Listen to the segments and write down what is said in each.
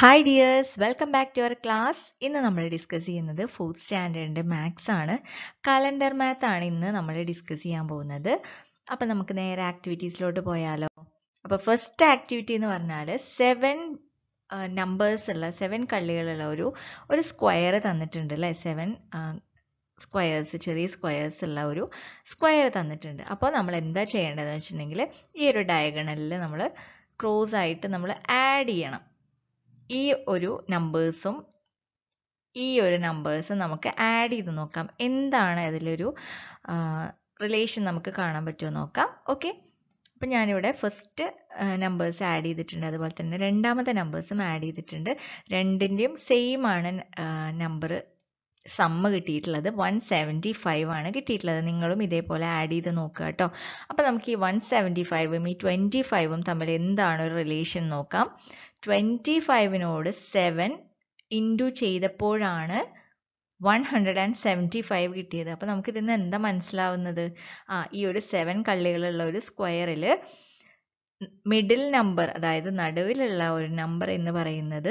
Hi dears welcome back to our class ഇന്ന് നമ്മൾ discuss ചെയ്യുന്നത് ഫോർത്ത് സ്റ്റാൻഡേർഡിന്റെ മാത്സ് ആണ്. കലണ്ടർ മാത്ത് ആണ് ഇന്ന് നമ്മൾ ഡിസ്കസ് ചെയ്യാൻ പോകുന്നത്. അപ്പം നമുക്ക് നേരെ ആക്ടിവിറ്റീസിലോട്ട് പോയാലോ. അപ്പോൾ ഫസ്റ്റ് ആക്ടിവിറ്റി എന്ന് പറഞ്ഞാൽ സെവൻ നമ്പേഴ്സ് ഉള്ള സെവൻ കള്ളികളുള്ള ഒരു ഒരു സ്ക്വയർ തന്നിട്ടുണ്ട് അല്ലേ? സെവൻ സ്ക്വയേഴ്സ് ചെറിയ സ്ക്വയേഴ്സ് ഉള്ള ഒരു സ്ക്വയർ തന്നിട്ടുണ്ട്. അപ്പോൾ നമ്മൾ എന്താ ചെയ്യേണ്ടതെന്ന് വെച്ചിട്ടുണ്ടെങ്കിൽ ഈ ഒരു ഡയഗണലിൽ നമ്മൾ ക്രോസ് ആയിട്ട് നമ്മൾ ആഡ് ചെയ്യണം. ഈ ഒരു നമ്പേഴ്സും ഈ ഒരു നമ്പേഴ്സും നമുക്ക് ആഡ് ചെയ്ത് നോക്കാം. എന്താണ് അതിലൊരു റിലേഷൻ നമുക്ക് കാണാൻ പറ്റുമോ നോക്കാം. ഓക്കെ അപ്പം ഞാനിവിടെ ഫസ്റ്റ് നമ്പേഴ്സ് ആഡ് ചെയ്തിട്ടുണ്ട്. അതുപോലെ തന്നെ രണ്ടാമത്തെ നമ്പേഴ്സും ആഡ് ചെയ്തിട്ടുണ്ട്. രണ്ടിന്റെയും സെയിം ആണ് നമ്പർ സമ്മ കിട്ടിയിട്ടുള്ളത്. വൺ സെവന്റി ഫൈവ് ആണ് കിട്ടിയിട്ടുള്ളത്. നിങ്ങളും ഇതേപോലെ ആഡ് ചെയ്ത് നോക്കുക കേട്ടോ. അപ്പോൾ നമുക്ക് ഈ വൺ സെവന്റി ഫൈവും ഈ ട്വന്റി ഫൈവും തമ്മിൽ എന്താണ് ഒരു റിലേഷൻ നോക്കാം. ട്വന്റി ഫൈവിനോട് സെവൻ ഇന്റു ചെയ്തപ്പോഴാണ് one hundred and seventy five കിട്ടിയത്. അപ്പോൾ നമുക്ക് നിന്ന് എന്താ മനസ്സിലാവുന്നത്? ആ ഈ ഒരു സെവൻ കള്ളികളുള്ള ഒരു സ്ക്വയറിൽ മിഡിൽ നമ്പർ അതായത് നടുവിലുള്ള ഒരു നമ്പർ എന്ന് പറയുന്നത്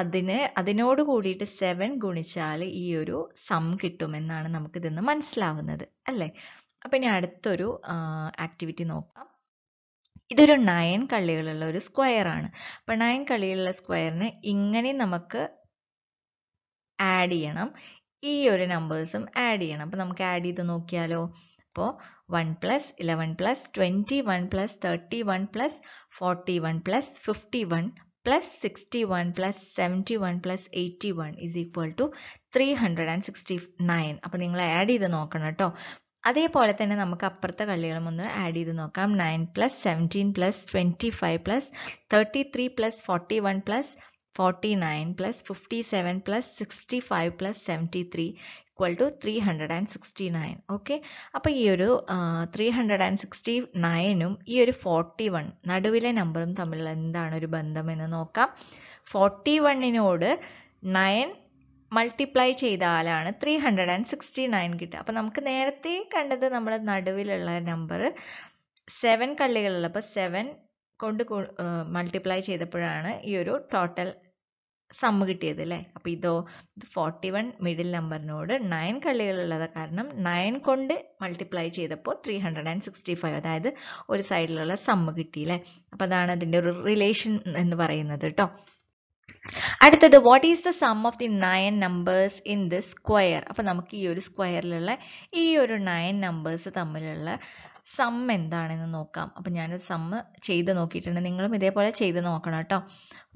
അതിന് അതിനോട് കൂടിയിട്ട് സെവൻ ഗുണിച്ചാൽ ഈ ഒരു സം കിട്ടുമെന്നാണ് നമുക്ക് ഇതിന്ന് മനസ്സിലാവുന്നത് അല്ലേ? അപ്പം ഇനി അടുത്തൊരു ആക്ടിവിറ്റി നോക്കാം. ഇതൊരു നയൻ കള്ളികളുള്ള ഒരു സ്ക്വയർ ആണ്. അപ്പം നയൻ കള്ളികളുള്ള സ്ക്വയറിന് ഇങ്ങനെ നമുക്ക് ആഡ് ചെയ്യണം. ഈ ഒരു നമ്പേഴ്സും ആഡ് ചെയ്യണം. അപ്പം നമുക്ക് ആഡ് ചെയ്ത് നോക്കിയാലോ? അപ്പോൾ one plus eleven plus twenty one plus thirty one plus forty one plus fifty one plus sixty one plus seventy one plus eighty one is equal to three hundred and sixty nine അപ്പോൾ നിങ്ങൾ add ചെയ്ത് നോക്കണം കേട്ടോ. അതേപോലെ തന്നെ നമുക്ക് അപ്പുറത്തെ കള്ളികളും ഒന്ന് ആഡ് ചെയ്ത് നോക്കാം. Nine plus seventeen plus twenty five plus thirty three plus forty one plus forty nine plus fifty seven plus sixty five plus seventy three equal to three hundred and sixty nine okay അപ്പോൾ ഈ ഒരു three hundred and sixty നയനും ഈ ഒരു forty one നടുവിലെ നമ്പറും തമ്മിലുള്ള എന്താണ് ഒരു ബന്ധമെന്ന് നോക്കാം. ഫോർട്ടി വണ്ണിനോട് നയൻ മൾട്ടിപ്ലൈ ചെയ്താലാണ് three hundred and sixty nine കിട്ടുക. അപ്പോൾ നമുക്ക് നേരത്തെ കണ്ടത് നമ്മുടെ നടുവിലുള്ള നമ്പർ സെവൻ കള്ളികളുള്ള അപ്പോൾ സെവൻ കൊണ്ട് മൾട്ടിപ്ലൈ ചെയ്തപ്പോഴാണ് ഈ ഒരു ടോട്ടൽ സമ്മ് കിട്ടിയത് അല്ലേ? അപ്പോൾ ഇതോ ഇത് ഫോർട്ടി വൺ മിഡിൽ നമ്പറിനോട് നയൻ കള്ളികളുള്ളത് കാരണം നയൻ കൊണ്ട് മൾട്ടിപ്ലൈ ചെയ്തപ്പോൾ three hundred and sixty five അതായത് ഒരു സൈഡിലുള്ള സമ്മ് കിട്ടിയില്ലേ അപ്പോൾ അതാണ് അതിന്റെ ഒരു റിലേഷൻ എന്ന് പറയുന്നത് കേട്ടോ. അടുത്തത് what is the sum of the nine numbers in the square അപ്പോൾ നമുക്ക് ഈ ഒരു സ്ക്വയറിലുള്ള ഈ ഒരു നയൻ നമ്പേഴ്സ് തമ്മിലുള്ള സം എന്താണെന്ന് നോക്കാം. അപ്പോൾ ഞാനൊരു സമ്മ് ചെയ്ത് നോക്കിയിട്ടുണ്ട്. നിങ്ങളും ഇതേപോലെ ചെയ്ത് നോക്കണം കേട്ടോ.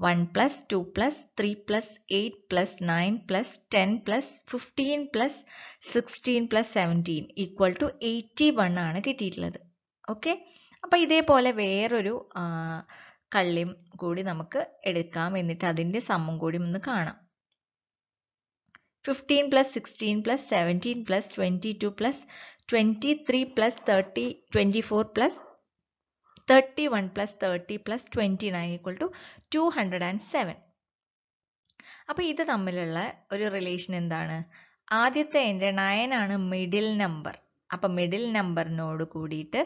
One plus two plus three plus eight plus nine plus ten plus fifteen plus sixteen plus seventeen equal to eighty one ആണ് കിട്ടിയിട്ടുള്ളത്. ഓക്കെ അപ്പോൾ ഇതേപോലെ വേറൊരു കള്ളിയും കൂടി നമുക്ക് എടുക്കാം. എന്നിട്ട് അതിന്റെ സമ്മും കൂടി ഒന്ന് കാണാം. Fifteen plus sixteen plus seventeen plus twenty two plus twenty three plus thirty twenty four plus thirty one plus thirty plus twenty nine equal to two hundred and seven അപ്പോൾ ഇത് തമ്മിലുള്ള ഒരു റിലേഷൻ എന്താണ്? ആദ്യത്തെ എന്റെ നയൻ ആണ് middle number അപ്പം middle നമ്പറിനോട് കൂടിയിട്ട്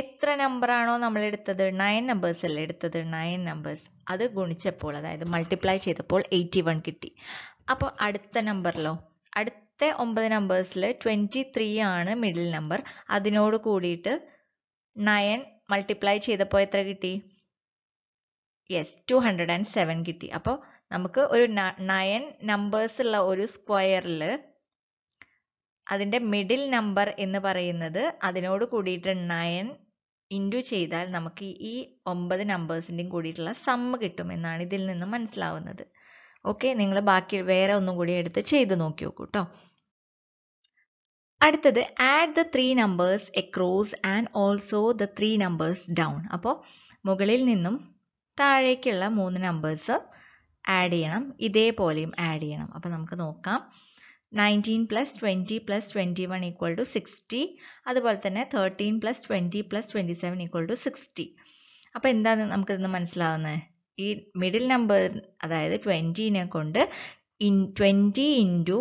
എത്ര നമ്പർ ആണോ നമ്മൾ എടുത്തത് നയൻ നമ്പേഴ്സ് അല്ലേ എടുത്തത്? നയൻ നമ്പേഴ്സ് അത് ഗുണിച്ചപ്പോൾ അതായത് മൾട്ടിപ്ലൈ ചെയ്തപ്പോൾ എയ്റ്റി വൺ കിട്ടി. അപ്പോൾ അടുത്ത നമ്പറിലോ അടുത്ത ഒമ്പത് നമ്പേഴ്സിൽ ട്വന്റി ത്രീ ആണ് മിഡിൽ നമ്പർ അതിനോട് കൂടിയിട്ട് നയൻ മൾട്ടിപ്ലൈ ചെയ്തപ്പോൾ എത്ര കിട്ടി? Yes two hundred and seven കിട്ടി. അപ്പോൾ നമുക്ക് ഒരു നയൻ നമ്പേഴ്സ് ഉള്ള ഒരു സ്ക്വയറിൽ അതിന്റെ മിഡിൽ നമ്പർ എന്ന് പറയുന്നത് അതിനോട് കൂടിയിട്ട് നയൻ ഇന്റു ചെയ്താൽ നമുക്ക് ഈ ഒമ്പത് നമ്പേഴ്സിന്റെയും കൂടിയിട്ടുള്ള സമ്മ് കിട്ടും എന്നാണ് ഇതിൽ നിന്ന് മനസ്സിലാവുന്നത്. ഓക്കെ നിങ്ങൾ ബാക്കി വേറെ ഒന്നും കൂടി എടുത്ത് ചെയ്ത് നോക്കി നോക്കൂ കേട്ടോ അടുത്തത് add the three numbers across and also the three numbers down അപ്പോൾ മുകളിൽ നിന്നും താഴേക്കുള്ള മൂന്ന് നമ്പേഴ്സ് ആഡ് ചെയ്യണം ഇതേപോലെയും ആഡ് ചെയ്യണം. അപ്പോൾ നമുക്ക് നോക്കാം. Nineteen plus twenty plus twenty one equal to sixty അതുപോലെ തന്നെ thirteen plus twenty plus twenty seven equal to sixty അപ്പോൾ എന്താണ് നമുക്കിതൊന്ന് മനസ്സിലാവുന്നത്? ഈ മിഡിൽ നമ്പർ അതായത് ട്വന്റീനെ കൊണ്ട് ഇൻ ട്വന്റി ഇന്റു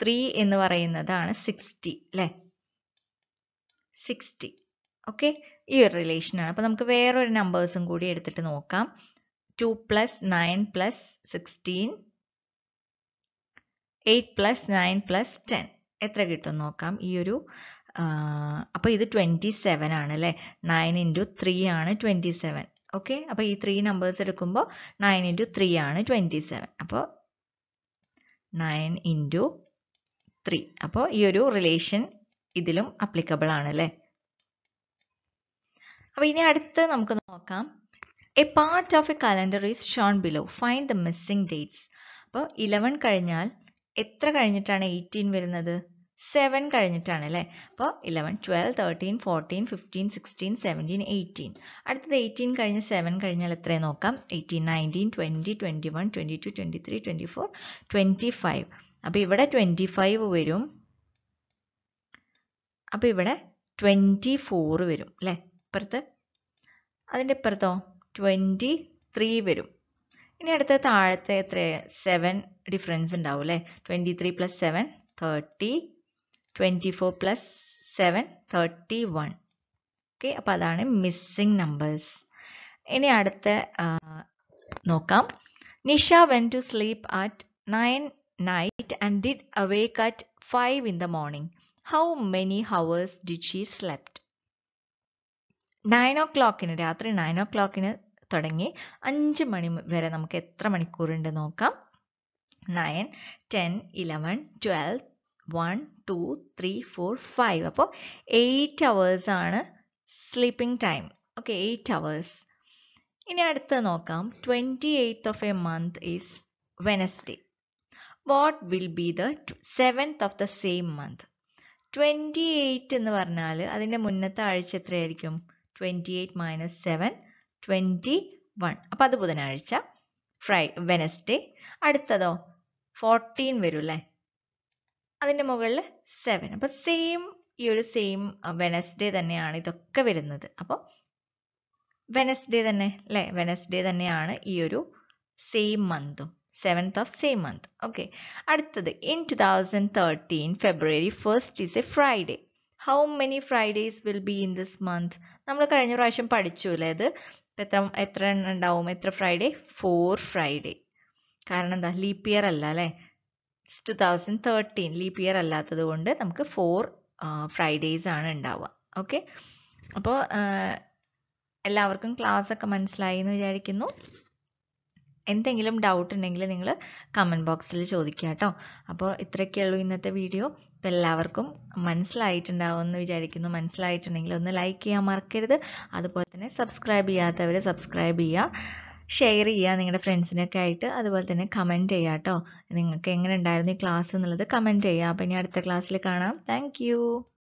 ത്രീ എന്ന് പറയുന്നതാണ് സിക്സ്റ്റി അല്ലേ? സിക്സ്റ്റി ഓക്കെ ഈ ഒരു റിലേഷനാണ് അപ്പോൾ നമുക്ക് വേറൊരു നമ്പേഴ്സും കൂടി എടുത്തിട്ട് നോക്കാം. Two plus nine plus sixteen eight plus nine plus ten എത്ര കിട്ടും നോക്കാം? ഈ ഒരു അപ്പോൾ ഇത് ട്വന്റി സെവൻ ആണ് അല്ലേ? നയൻ ഇന്റു ത്രീ ആണ് ട്വന്റി സെവൻ ഓക്കെ അപ്പോൾ ഈ ത്രീ നമ്പേഴ്സ് എടുക്കുമ്പോൾ നയൻ ഇന്റു ത്രീ ആണ് ട്വന്റി സെവൻ അപ്പോൾ നയൻ ഇന്റു ത്രീ അപ്പോൾ ഈ ഒരു റിലേഷൻ ഇതിലും അപ്ലിക്കബിൾ ആണ് അല്ലേ? അപ്പോൾ ഇനി അടുത്ത് നമുക്ക് നോക്കാം. A part of a calendar is shown below find the missing dates അപ്പോൾ ഇലവൻ കഴിഞ്ഞാൽ എത്ര കഴിഞ്ഞിട്ടാണ് എയ്റ്റീൻ വരുന്നത്? സെവൻ കഴിഞ്ഞിട്ടാണ് അല്ലേ? അപ്പോൾ eleven twelve thirteen fourteen fifteen sixteen seventeen eighteen അടുത്തത് എയ്റ്റീൻ കഴിഞ്ഞ് സെവൻ കഴിഞ്ഞാൽ എത്രയും നോക്കാം? Eighteen nineteen twenty twenty one twenty two twenty three twenty four twenty five അപ്പോൾ ഇവിടെ ട്വന്റി ഫൈവ് വരും. അപ്പോൾ ഇവിടെ ട്വന്റി ഫോർ വരും അല്ലേ? ഇപ്പുറത്ത് അതിന്റെ ഇപ്പുറത്തോ ട്വന്റി ത്രീ വരും. ഇനി അടുത്ത താഴത്തെ എത്ര സെവൻ ഡിഫറൻസ് ഉണ്ടാവും അല്ലേ? Twenty three plus seven thirty twenty four plus seven thirty one okay അപ്പോൾ അതാണ് മിസ്സിംഗ് നമ്പേഴ്സ് ഇനി അടുത്ത നോക്കാം. Nisha went to sleep at nine night and did awake at five in the morning how many hours did she slept nine ഓ ക്ലോക്കിന് രാത്രി nine ഓ ക്ലോക്കിന് തുടങ്ങി അഞ്ച് മണി വരെ നമുക്ക് എത്ര മണിക്കൂറുണ്ട് നോക്കാം. Nine ten eleven twelve one two three four five അപ്പോൾ എയ്റ്റ് അവേഴ്സ് ആണ് sleeping time okay eight hours ഇനി അടുത്ത് നോക്കാം. Twenty eighth of a month is Wednesday what will be the seventh of the same month twenty eight എന്ന് പറഞ്ഞാൽ അതിന്റെ മുന്നത്തെ ആഴ്ച എത്രയായിരിക്കും? Twenty eight minus seven twenty one അപ്പം അത് ബുധനാഴ്ച. Fry Wednesday അടുത്തതോ? ഫോർട്ടീൻ വരും അല്ലേ അതിന്റെ മുകളിൽ സെവൻ അപ്പോൾ സെയിം ഈ ഒരു സെയിം വെനസ്ഡേ തന്നെയാണ് ഇതൊക്കെ വരുന്നത്. അപ്പോൾ വെനസ്ഡേ തന്നെ അല്ലേ വെനസ്ഡേ തന്നെയാണ് ഈ ഒരു same മന്തും seventh of same month okay അടുത്തത് in two thousand thirteen February first is a Friday how many Fridays will be in this month നമ്മൾ കഴിഞ്ഞ പ്രാവശ്യം പഠിച്ചു അല്ലേ അത് എത്ര എത്ര എണ്ണം ഉണ്ടാവും? എത്ര ഫ്രൈഡേ ഫോർ ഫ്രൈഡേ കാരണം എന്താ? ലീപ് ഇയർ അല്ല അല്ലേ? Two thousand thirteen leap year അല്ലാത്തത് കൊണ്ട് നമുക്ക് ഫോർ ഫ്രൈഡേയ്സ് ആണ് ഉണ്ടാവുക. ഓക്കെ അപ്പോൾ എല്ലാവർക്കും ക്ലാസ് ഒക്കെ മനസ്സിലായി എന്ന് വിചാരിക്കുന്നു. എന്തെങ്കിലും ഡൗട്ട് ഉണ്ടെങ്കിൽ നിങ്ങൾ കമന്റ് ബോക്സിൽ ചോദിക്കുക കേട്ടോ. അപ്പോൾ ഇത്രയൊക്കെയുള്ളൂ ഇന്നത്തെ വീഡിയോ അപ്പോൾ എല്ലാവർക്കും മനസ്സിലായിട്ടുണ്ടാവുമെന്ന് വിചാരിക്കുന്നു. മനസ്സിലായിട്ടുണ്ടെങ്കിൽ ഒന്ന് ലൈക്ക് ചെയ്യാൻ മറക്കരുത്. അതുപോലെ തന്നെ സബ്സ്ക്രൈബ് ചെയ്യാത്തവർ സബ്സ്ക്രൈബ് ചെയ്യുക. ഷെയർ ചെയ്യുക നിങ്ങളുടെ ഫ്രണ്ട്സിനൊക്കെ ആയിട്ട്. അതുപോലെ തന്നെ കമന്റ് ചെയ്യുക കേട്ടോ നിങ്ങൾക്ക് എങ്ങനെ ഉണ്ടായിരുന്നു ഈ ക്ലാസ് എന്നുള്ളത് കമന്റ് ചെയ്യുക. അപ്പോൾ ഇനി അടുത്ത ക്ലാസ്സിൽ കാണാം. താങ്ക്